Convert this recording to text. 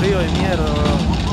frío de mierda, bro.